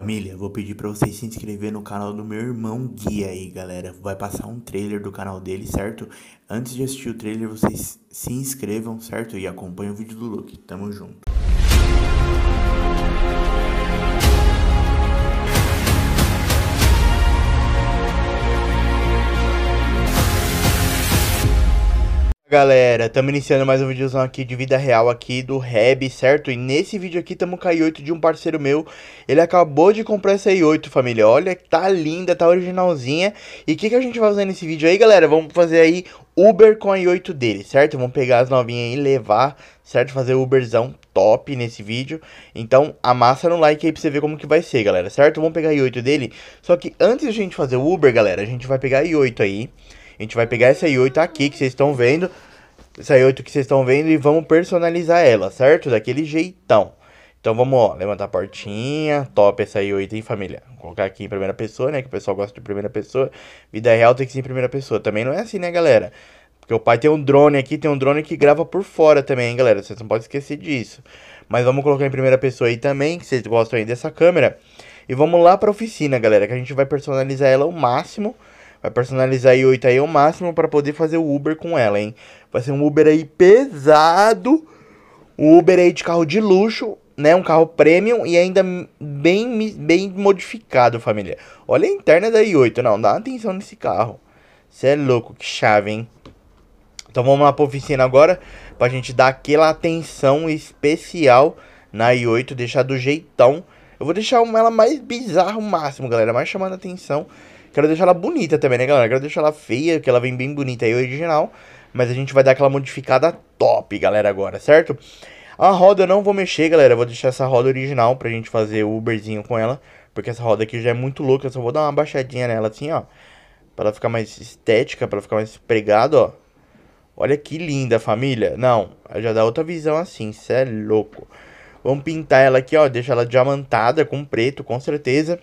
Família, vou pedir para vocês se inscrever no canal do meu irmão Guia aí, galera. Vai passar um trailer do canal dele, certo? Antes de assistir o trailer, vocês se inscrevam, certo? E acompanhem o vídeo do Luke. Tamo junto. Galera, estamos iniciando mais um videozão aqui de vida real aqui do Reb, certo? E nesse vídeo aqui estamos com a i8 de um parceiro meu. Ele acabou de comprar essa i8, família. Olha, tá linda, tá originalzinha. E o que, que a gente vai fazer nesse vídeo aí, galera? Vamos fazer aí Uber com a i8 dele, certo? Vamos pegar as novinhas e levar, certo? Fazer Uberzão top nesse vídeo. Então, amassa no like aí pra você ver como que vai ser, galera, certo? Vamos pegar a i8 dele. Só que antes de a gente fazer o Uber, galera, a gente vai pegar a i8 aí. A gente vai pegar essa i8 aqui que vocês estão vendo. Essa i8 que vocês estão vendo e vamos personalizar ela, certo? Daquele jeitão. Então vamos, ó, levantar a portinha. Top essa i8, hein, família? Vou colocar aqui em primeira pessoa, né? Que o pessoal gosta de primeira pessoa. Vida real tem que ser em primeira pessoa. Também não é assim, né, galera? Porque o pai tem um drone aqui, tem um drone que grava por fora também, hein, galera? Vocês não podem esquecer disso. Mas vamos colocar em primeira pessoa aí também, que vocês gostam aí dessa câmera. E vamos lá pra oficina, galera, que a gente vai personalizar ela ao máximo. Vai personalizar a i8 aí ao máximo para poder fazer o Uber com ela, hein? Vai ser um Uber aí pesado. Um Uber aí de carro de luxo, né? Um carro premium e ainda bem, bem modificado, família. Olha a interna da i8, não, dá atenção nesse carro. Você é louco, que chave, hein? Então vamos lá pra oficina agora, pra gente dar aquela atenção especial na i8, deixar do jeitão. Eu vou deixar ela mais bizarra o máximo, galera, mais chamando a atenção. Quero deixar ela bonita também, né, galera? Quero deixar ela feia, que ela vem bem bonita aí, original. Mas a gente vai dar aquela modificada top, galera, agora, certo? A roda eu não vou mexer, galera. Eu vou deixar essa roda original pra gente fazer o Uberzinho com ela. Porque essa roda aqui já é muito louca. Eu só vou dar uma baixadinha nela assim, ó. Pra ela ficar mais estética, pra ela ficar mais pregada, ó. Olha que linda, família. Não, já dá outra visão assim, cê é louco. Vamos pintar ela aqui, ó. Deixar ela diamantada com preto, com certeza.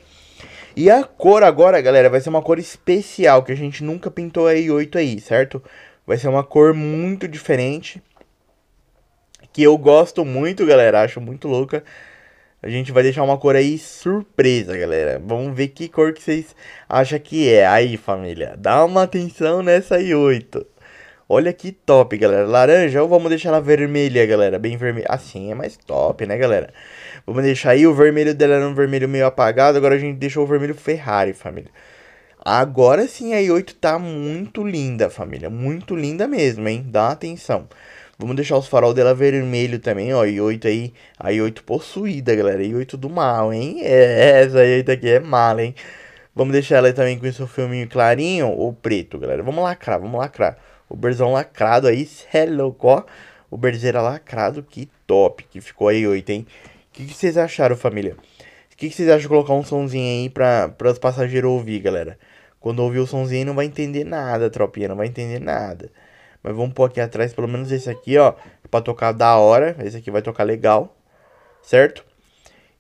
E a cor agora, galera, vai ser uma cor especial, que a gente nunca pintou a i8 aí, certo? Vai ser uma cor muito diferente, que eu gosto muito, galera, acho muito louca. A gente vai deixar uma cor aí surpresa, galera. Vamos ver que cor que vocês acham que é. Aí, família, dá uma atenção nessa i8. Olha que top, galera. Laranja ou vamos deixar ela vermelha, galera? Bem vermelha. Assim é mais top, né, galera? Vamos deixar aí o vermelho dela era um vermelho meio apagado. Agora a gente deixou o vermelho Ferrari, família. Agora sim a i8 tá muito linda, família. Muito linda mesmo, hein? Dá atenção. Vamos deixar os farol dela vermelho também, ó. i8 aí, a i8 possuída, galera. i8 do mal, hein? É, essa i8 aqui é mala, hein? Vamos deixar ela também com esse filminho clarinho ou preto, galera. Vamos lacrar, vamos lacrar. O berzão lacrado aí, cê é louco, ó. O berzeira lacrado, que top que ficou aí 8, hein? que, que vocês acharam, família? O que, vocês acham de colocar um sonzinho aí pra os passageiros ouvir, galera? Quando ouvir o sonzinho não vai entender nada, tropinha, não vai entender nada. Mas vamos pôr aqui atrás, pelo menos esse aqui, ó, pra tocar da hora. Esse aqui vai tocar legal, certo?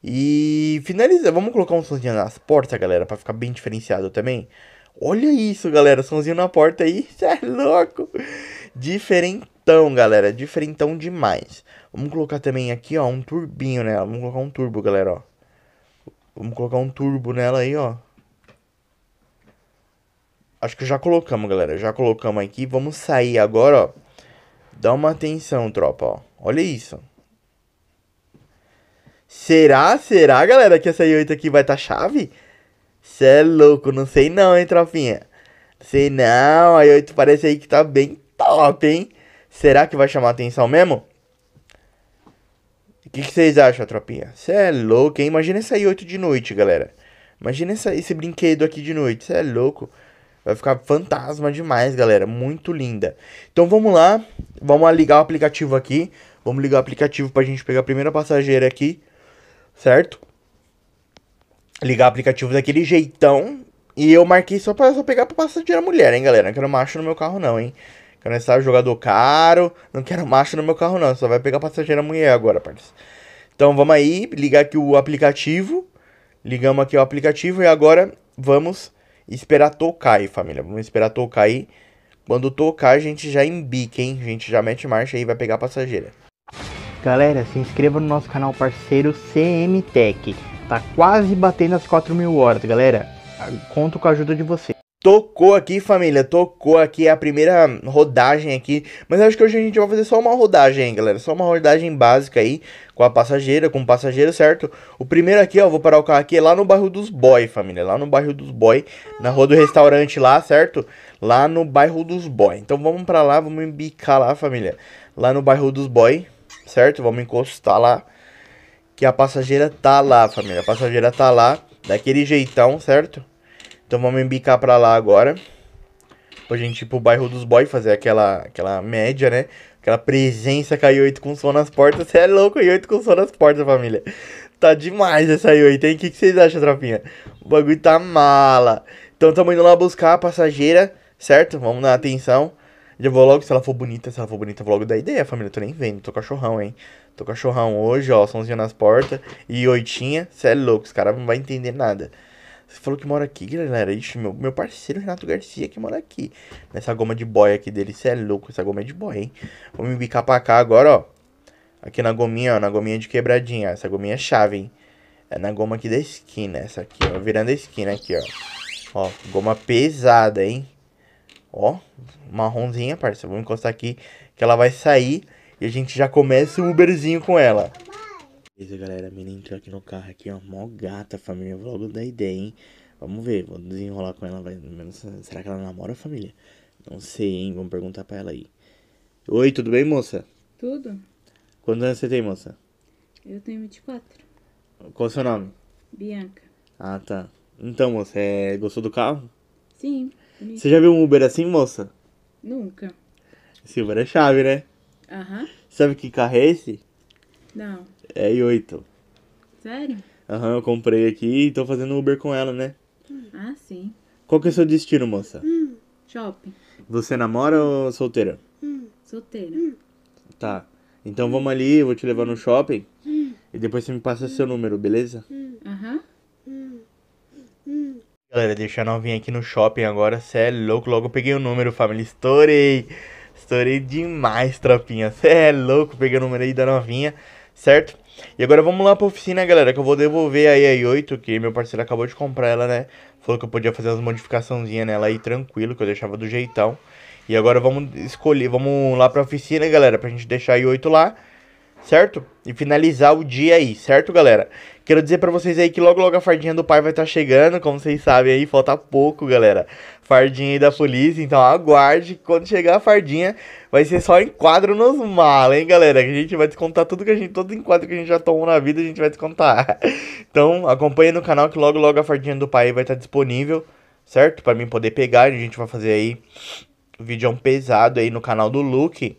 E finaliza, vamos colocar um sonzinho nas portas, galera, pra ficar bem diferenciado também. Olha isso, galera, sonzinho na porta aí, cê é louco. Diferentão, galera, diferentão demais. Vamos colocar também aqui, ó, um turbinho nela. Vamos colocar um turbo, galera, ó. Vamos colocar um turbo nela aí, ó. Acho que já colocamos, galera. Já colocamos aqui. Vamos sair agora, ó. Dá uma atenção, tropa, ó. Olha isso. Será, será, galera, que essa i8 aqui vai tá chave? Cê é louco, não sei não, hein, tropinha. Sei não, a i8 parece aí que tá bem top, hein? Será que vai chamar atenção mesmo? O que, vocês acham, tropinha? Você é louco, hein? Imagina essa i8 de noite, galera. Imagina essa, esse brinquedo aqui de noite. Você é louco. Vai ficar fantasma demais, galera. Muito linda. Então vamos lá. Vamos ligar o aplicativo aqui. Vamos ligar o aplicativo pra gente pegar a primeira passageira aqui. Certo? Ligar o aplicativo daquele jeitão. E eu marquei só pra só pegar pra passageira mulher, hein, galera. Não quero macho no meu carro, não, hein. Quero estar jogador caro. Não quero macho no meu carro, não. Só vai pegar passageira mulher agora, parceiro. Então vamos aí, ligar aqui o aplicativo. Ligamos aqui o aplicativo e agora vamos esperar tocar aí, família. Vamos esperar tocar aí. Quando tocar, a gente já embica, hein? A gente já mete marcha aí e vai pegar passageira. Galera, se inscreva no nosso canal parceiro CM Tech. Tá quase batendo as 4 mil horas, galera. Conto com a ajuda de você. Tocou aqui, família. Tocou aqui a primeira rodagem aqui. Mas acho que hoje a gente vai fazer só uma rodagem, hein, galera. Só uma rodagem básica aí. Com a passageira, com o passageiro, certo? O primeiro aqui, ó. Vou parar o carro aqui. É lá no bairro dos Boy, família. Lá no bairro dos Boy. Na rua do restaurante lá, certo? Lá no bairro dos Boy. Então vamos pra lá. Vamos embicar lá, família. Lá no bairro dos Boy. Certo? Vamos encostar lá. Que a passageira tá lá, família. A passageira tá lá. Daquele jeitão, certo? Então vamos embicar pra lá agora. Pra gente ir pro bairro dos boys fazer aquela, aquela média, né? Aquela presença com a i8 com som nas portas. Você é louco, i8 com som nas portas, família. Tá demais essa i8, hein? O que, que vocês acham, tropinha? O bagulho tá mala. Então estamos indo lá buscar a passageira, certo? Vamos dar atenção. Já vou logo, se ela for bonita, se ela for bonita, vou logo dar ideia, família. Tô nem vendo, tô cachorrão, hein? Tô cachorrão hoje, ó, somzinho nas portas. E oitinha, cê é louco, os caras não vai entender nada. Você falou que mora aqui, galera. Ixi, meu, meu parceiro Renato Garcia que mora aqui. Nessa goma de boy aqui dele. Você é louco, essa goma é de boy, hein? Vou me bicar pra cá agora, ó. Aqui na gominha, ó. Na gominha de quebradinha. Essa gominha é chave, hein? É na goma aqui da esquina. Essa aqui, ó. Virando a esquina aqui, ó. Ó, goma pesada, hein? Ó, marronzinha, parça. Vou encostar aqui que ela vai sair. E a gente já começa o Uberzinho com ela. Beleza, galera, a menina entrou aqui no carro aqui, ó, mó gata, família, logo dar ideia, hein. Vamos ver, vou desenrolar com ela, vai, será que ela namora, família? Não sei, hein, vamos perguntar pra ela aí. Oi, tudo bem, moça? Tudo. Quantos anos você tem, moça? Eu tenho 24. Qual é o seu nome? Bianca. Ah, tá. Então, moça, é... gostou do carro? Sim. Você já viu um Uber assim, moça? Nunca. Esse Uber é chave, né? Aham. Sabe que carro é esse? Não. É i8. Sério? Aham, eu comprei aqui e tô fazendo Uber com ela, né? Ah, sim. Qual que é o seu destino, moça? Shopping. Você namora ou solteira? Solteira. Tá. Então vamos ali, eu vou te levar no shopping. E depois você me passa seu número, beleza? Galera, deixa a novinha aqui no shopping agora. Cê é louco, logo eu peguei o número, família. Estourei. Estourei demais, tropinha. Cê é louco, peguei o número aí da novinha, certo? E agora vamos lá pra oficina, galera, que eu vou devolver aí a i8, que meu parceiro acabou de comprar ela, né? Falou que eu podia fazer as modificaçõezinhas nela aí tranquilo, que eu deixava do jeitão. E agora vamos escolher, vamos lá pra oficina, galera, pra gente deixar a i8 lá certo? E finalizar o dia aí, certo, galera? Quero dizer pra vocês aí que logo logo a fardinha do pai vai estar tá chegando, como vocês sabem aí, falta pouco, galera. Fardinha aí da polícia, então aguarde, quando chegar a fardinha, vai ser só enquadro nos malas, hein, galera? Que a gente vai descontar tudo que a gente, todo enquadro que a gente já tomou na vida, a gente vai descontar. Então, acompanha no canal que logo logo a fardinha do pai vai estar tá disponível, certo? Pra mim poder pegar, a gente vai fazer aí um vídeo pesado aí no canal do Luke.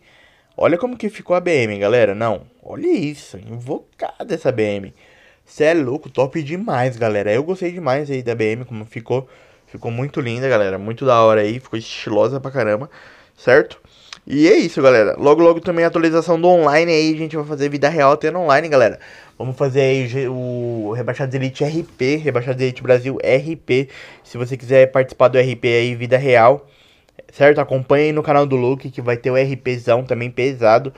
Olha como que ficou a BM, galera. Não, olha isso. Invocada essa BM. Cê é louco, top demais, galera. Eu gostei demais aí da BM, como ficou. Ficou muito linda, galera. Muito da hora aí. Ficou estilosa pra caramba, certo? E é isso, galera. Logo, logo também a atualização do online aí. A gente vai fazer vida real tendo online, galera. Vamos fazer aí o Rebaixados Elite RP, Rebaixados Elite Brasil RP. Se você quiser participar do RP aí, vida real certo? Acompanhe no canal do Luke que vai ter o RPzão também pesado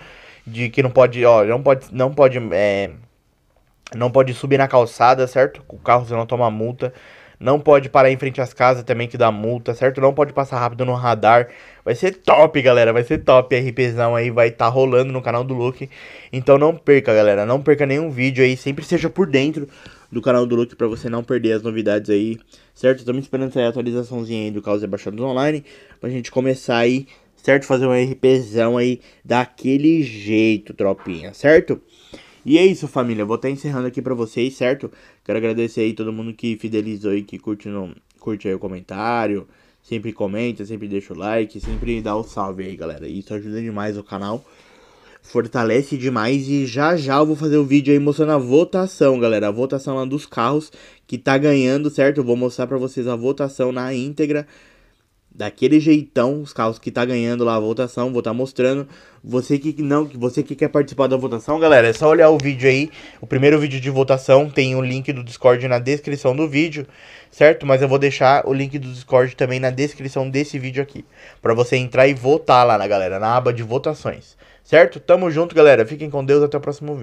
de que não pode, ó, não pode, não pode, é, não pode subir na calçada, certo? O carro não toma multa. Não pode parar em frente às casas também que dá multa, certo? Não pode passar rápido no radar. Vai ser top, galera. Vai ser top. RPzão aí vai estar tá rolando no canal do Luke. Então não perca, galera. Não perca nenhum vídeo aí. Sempre seja por dentro do canal do Luke para você não perder as novidades aí, certo? Estamos esperando sair a atualizaçãozinha aí do Caos Rebaixados Online pra gente começar aí, certo? Fazer um RPzão aí daquele jeito, tropinha, certo? E é isso, família. Vou estar encerrando aqui pra vocês, certo? Quero agradecer aí todo mundo que fidelizou e que curte, no, curte aí o comentário. Sempre comenta, sempre deixa o like, sempre dá o salve aí, galera. Isso ajuda demais o canal. Fortalece demais e já já eu vou fazer o vídeo aí mostrando a votação, galera. A votação lá dos carros que tá ganhando, certo? Eu vou mostrar pra vocês a votação na íntegra daquele jeitão, os carros que tá ganhando lá a votação, vou estar tá mostrando. Você que não, você que quer participar da votação, galera, é só olhar o vídeo aí. O primeiro vídeo de votação tem o link do Discord na descrição do vídeo, certo? Mas eu vou deixar o link do Discord também na descrição desse vídeo aqui, para você entrar e votar lá na galera, na aba de votações. Certo? Tamo junto, galera. Fiquem com Deus, até o próximo vídeo.